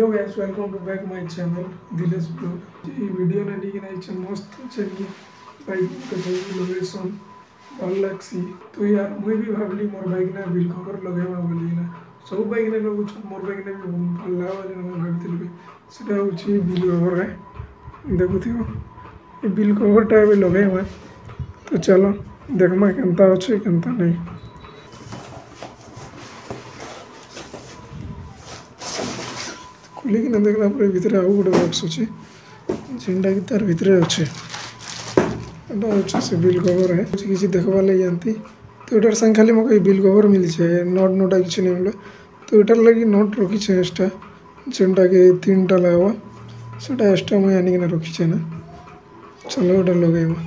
Hello guys welcome to back my channel Dilesh blog ये video ने नहीं कि चल मस्त चलिए बाइक का चल लोकेशन भल लगसी तो यार मुझे भी भावली मोर बाइक ने बिल कवर लगे बोल सब बाइक ने लगे मोर बाइक ने भी भल लगे। भाभी सीटा होल कवर है। देखु थोड़ा बिल कवर टाइम लगे तो चल देखमा के अच्छे के नहीं। ଖୋଲିକିନା ଦେଖିଲା ପରେ ଭିତରେ ଆଉ ଗୋଟେ ବକ୍ସ ଅଛି ଯେନ୍ଟାକି ତାର ଭିତରେ ଅଛି ଏଇଟା ହେଉଛି ସେ ବିଲ୍ କଭର ହେ କିଛି ଦେଖବାର୍ ଲାଗି ଯାଆନ୍ତି ତ ଏଟାର ସାଙ୍ଗେ ଖାଲି ମୋତେ ଏଇ ବିଲ୍ କଭର ମିଳିଛେ ନଟ୍ ନଟା କିଛି ନାଇଁ ମିଳେ ତ ଏଟାର ଲାଗି ନଟ୍ ରଖିଛେ ଏକ୍ସଟ୍ରା ଯେନ୍ଟାକି ତିନିଟା ଲାଗ୍ବା ସେଟା ଏକ୍ସଟ୍ରା ମୁଇଁ ଆନିକିନା ରଖିଛେ ନା ଚାଲ ଏଟା ଲଗାଇବା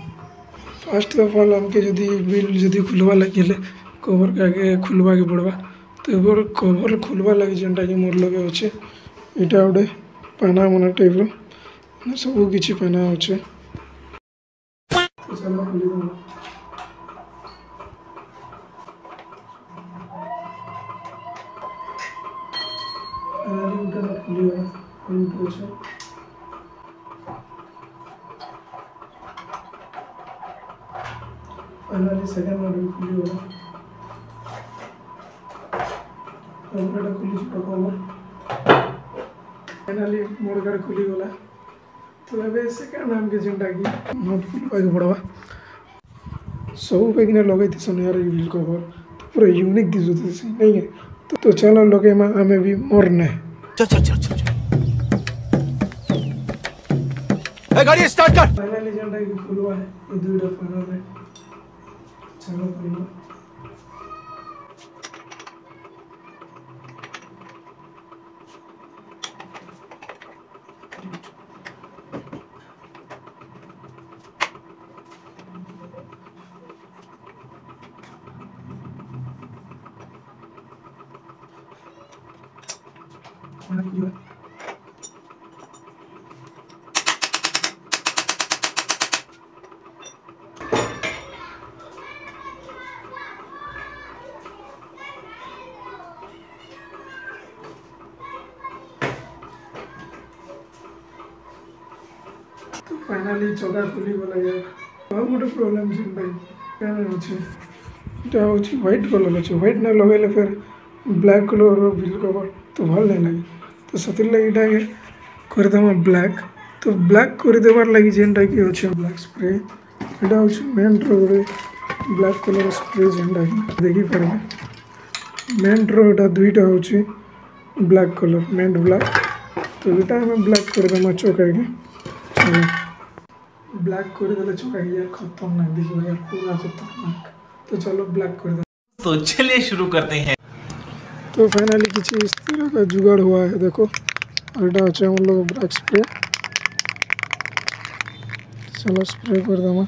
ଫାର୍ଷ୍ଟ ଅଫ୍ ଅଲ୍ ଆମକେ ଯଦି ବିଲ୍ ଯଦି ଖୋଲ୍ବା ଲାଗି ହେଲେ କଭର୍କେ ଆଗେ ଖୋଲ୍ବାକେ ପଡ଼୍ବା ତ ଏবার କଭର୍ ଖୋଲ୍ବା ଲାଗି ଯେନ୍ଟାକି ମୋର୍ ଲଗେ ଅଛେ ଏଇଟା ଗୋଟେ ପାନା ମାନେ ଟାଇପ୍ର ମାନେ ସବୁ କିଛି ପାନା ଅଛେ ତ ଚାଲ ଖୋଲିଦେବା फाइनली उठा नट खुलिगला खुली ଅଛି फाइनाली मोर घर खुली गला तो अबे से सेकेंड नाम के ज़िंदा जेनटा कि नोटफुल कह पड़वा सब पैकिना लगे थे सुन यार व्हील को तो पूरे यूनिक दिस होते से नहीं है तो, तो चलो लोगे लगे हमें भी मोर ने चल चल चल चल ए गाड़ी स्टार्ट कर फाइनली ज़िंदा की खुलवा है ये दुईटा फाइनल चलो खुलवा તો ફાઇનાલી ચોગા ખુલી ગલા બહુ મોટો પ્રોબ્લેમ છે ભાઈ કારણ ଅଛି এটা হচ্ছে হোয়াইট কলর আছে হোয়াইট না লগাইলে ফের ব্ল্যাক কলর বিল কভার তো ভালো লাগে ଲାଗେ ତ ସେଥିର୍ଲାଗି ଏଇଟାକେ କରିଦେମା ବ୍ଲାକ୍ ତ ବ୍ଲାକ୍ କରିଦେବାର୍ ଲାଗି ଯେନ୍ଟାକି ଅଛି ବ୍ଲାକ୍ ସ୍ପ୍ରେ ଏଇଟା ହେଉଛି ମେଣ୍ଟର ଗୋଟେ ବ୍ଲାକ୍ କଲର୍ ସ୍ପ୍ରେ ଯେନ୍ଟାକି ଦେଖିପାରିବେ ମେଣ୍ଟର ଏଇଟା ଦୁଇଟା ହେଉଛି ବ୍ଲାକ୍ କଲର୍ ମେଣ୍ଟ ବ୍ଲାକ୍ ତ ଏଇଟା ଆମେ ବ୍ଲାକ୍ କରିଦେମା ଚକାଇକି ଚାଲ ब्लैक कर देले चौका यार खतरनाक देखो यार पूरा खतरनाक तो चलो ब्लैक कर दे तो चलिए शुरू करते हैं तो फाइनली किसी इस तरह का जुगाड़ हुआ है, देखो। अल्टा अच्छा हम लोग ब्रैक स्प्रे चलो स्प्रे कर दमा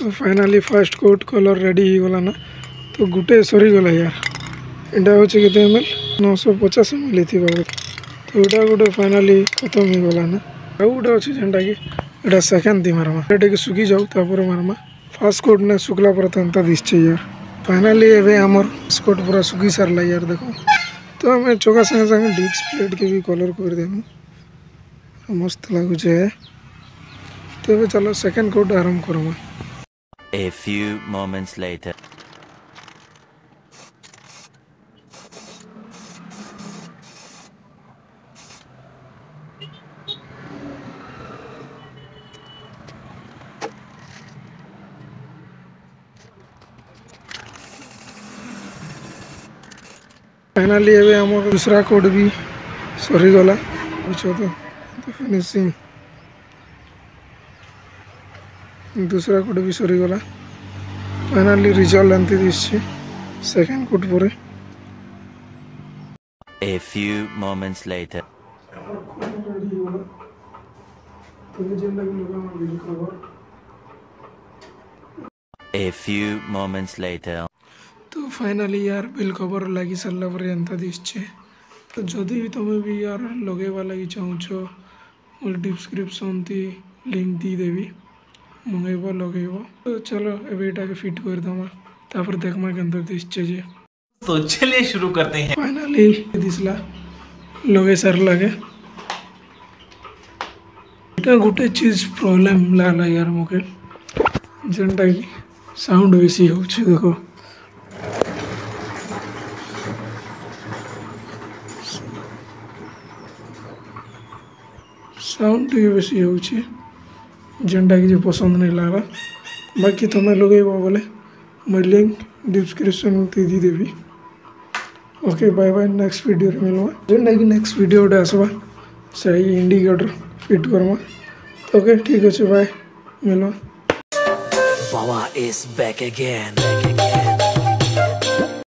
तो finally first coat colour ready हो तो गुटे सरी गला यार। एटा होचे केते एमएल 950 एमएल थी बाबू। तो यहाँ गोटे फाइनाली खत्म हो गलाना आ गुटे अछि जेंटा कि एटा सेकंड दी मारमा एटा के सुखी जाऊ मारमा फास्ट कोट ने सुखला पर तंता यार। फाइनाली एबे हमर स्कोट पूरा सुखी सारा यार, देख। तो आम चोका संगे संगे डिस्क प्लेट के भी कलर कर देमु मस्त लागुचे। तो चलो सेकंड कोट आरंभ करूँ A few moments later. Finally, we have a code. Sorry, Gola. Which other? The finishing. दुसरा कोट भी सरीगला फाइनाली रिजल्ट एमती दिशे सेकेंड कोट पर A few moments later. A few moments later. তো ফাইনালি ইয়ার বিল কভার লাগি সারলা পরে এন্তা দিচ্ছে তো যদি তুমি বি ইয়ার লগাইবা লাগি চাহুছ ডিসক্রিপশন লিঙ্ক দিয়ে দেবি मंगेब लगेब। तो चलो अभी के फिट कर दमा तापर देखमा के अंदर दिशे जे तो चलिए शुरू करते हैं। फाइनली दिसला लगे सर लगे। इटा गोटे चीज़ प्रॉब्लम लागला यार मुके। जेनटा कि साउंड बेसी हो देखो। साउंड टी बेसी हो। जेनटा कि पसंद नहीं लगा बाकी तो तुम्हें लगे बोले, मैं लिंक डिस्क्रिप्शन में दे देवी। Okay bye bye next video मिलवा जेनटा कि नेक्स्ट भिडियो गोटे आसवा। से इंडिकेटर फिट करमा ओके ठीक अच्छे बाय मिलवा is back again.